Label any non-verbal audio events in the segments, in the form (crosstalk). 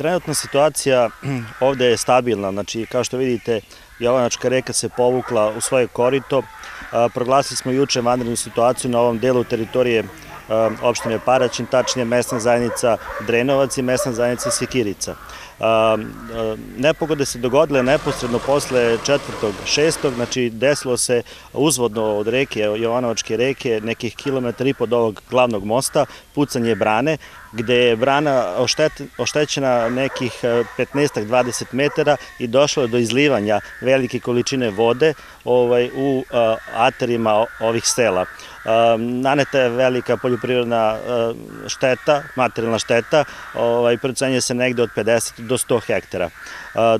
Trenutna situacija (clears throat) ovde je stabilna, znači kao što vidite Jovanačka reka se povukla u svoje korito. Proglasili smo juče vanrednu situaciju na ovom delu teritorije opštine Paraćin, tačnije mesna zajednica Drenovac i mesna zajednica Sekirica. Nepogode se dogodile neposredno posle četvrtog, šestog, znači desilo se uzvodno od reke, Jovanovačke reke, nekih kilometra i pod ovog glavnog mosta, pucanje brane, gde je brana oštećena nekih 15-20 metara i došlo je do izlivanja velike količine vode ovaj, u aterima ovih sela. Naneta je velika poljoprivredna šteta, materijalna šteta, ovaj, se negde od 50 do 100 hektara.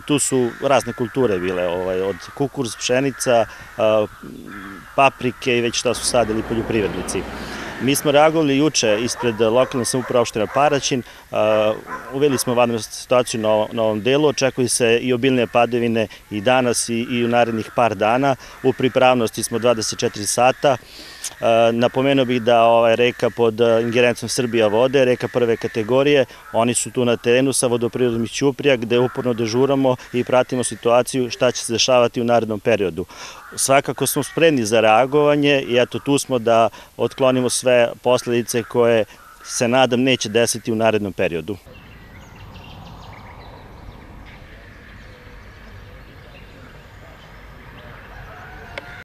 Tu su razne kulture bile, ovaj, od kukuruz, pšenica, paprike i već šta su sadili poljoprivrednici. Mi smo reagovali juče ispred lokalne samouprave opština Paraćin, uveli smo vanrednu situaciju na ovom delu, očekuju se i obilne padevine i danas i u narednih par dana. U pripravnosti smo 24 sata. Napomenuo bih da ovaj reka pod ingerencom Srbija vode, reka prve kategorije, oni su tu na terenu sa vodoprirodom iz Ćuprija gde uporno dežuramo i pratimo situaciju šta će se dešavati u narednom periodu. Svakako smo spremni za reagovanje i eto tu smo da otklonimo sve posledice koje se nadam neće desiti u narednom periodu.